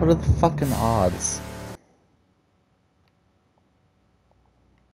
What are the fucking odds?